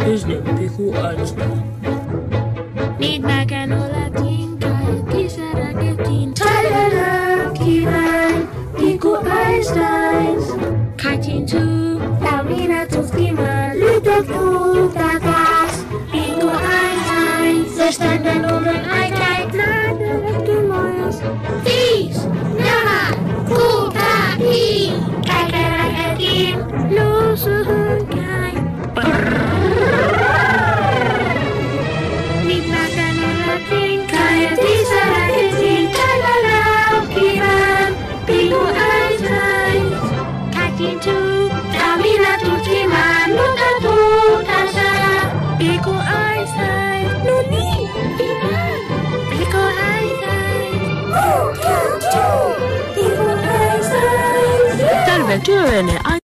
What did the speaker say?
His name Piku Einstein. Niin mäkään oletin kaikki se raketin. Talala, kivain, Piku Einstein. Kaikin tuu, ja minä tutkimaan. Lytöt takas, Piku Einstein. doing it.